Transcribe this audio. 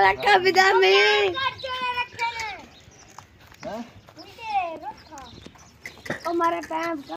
ਰੱਖਾ ਬਿਦਾਮੀ हैं ਉਹ ਮਾਰੇ ਪੈਰ